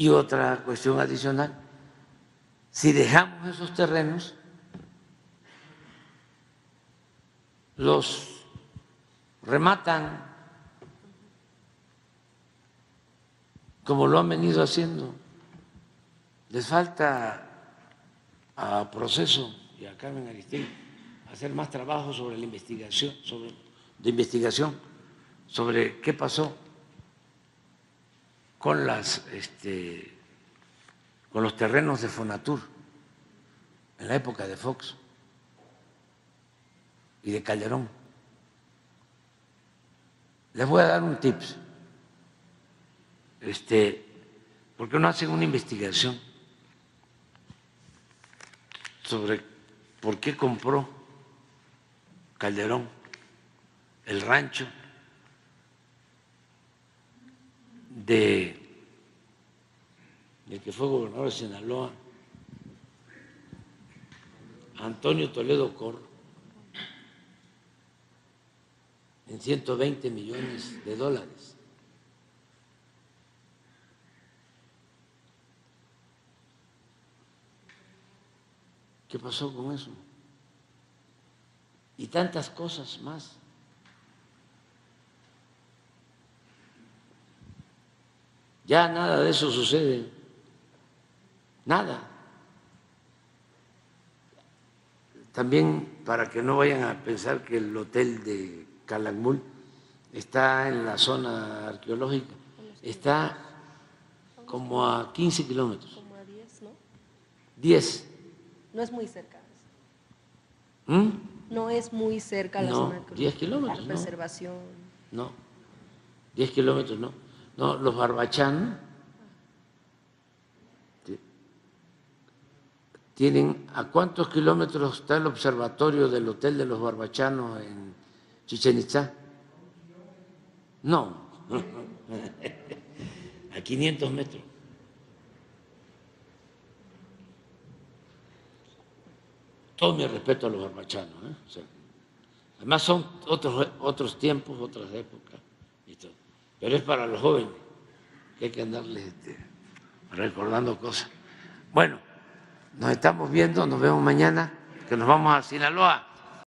Y otra cuestión adicional, si dejamos esos terrenos, los rematan como lo han venido haciendo. Les falta a Proceso y a Carmen Aristegui hacer más trabajo sobre la investigación, sobre, de investigación, sobre qué pasó con las este, con los terrenos de Fonatur en la época de Fox y de Calderón. Les voy a dar un tips. Este, ¿por qué no hacen una investigación sobre por qué compró Calderón el rancho de que fue gobernador de Sinaloa, Antonio Toledo Corro, en 120 millones de dólares. ¿Qué pasó con eso? Y tantas cosas más. Ya nada de eso sucede. Nada. También para que no vayan a pensar que el hotel de Calakmul está en la zona arqueológica, está como a 15 kilómetros. Como a 10, ¿no? 10. No es muy cerca. ¿Mm? No es muy cerca la No, zona arqueológica. 10 kilómetros, La ¿no? preservación. No, 10 kilómetros no. Los Barbachán ti- tienen, ¿a cuántos kilómetros está el observatorio del Hotel de los Barbachanos en Chichen Itzá? No, a 500 metros. Todo mi respeto a los barbachanos. ¿eh? Además son otros, otros tiempos, otras épocas. y todo. Pero es para los jóvenes que hay que andarles este, recordando cosas. Bueno, nos estamos viendo, nos vemos mañana, que nos vamos a Sinaloa.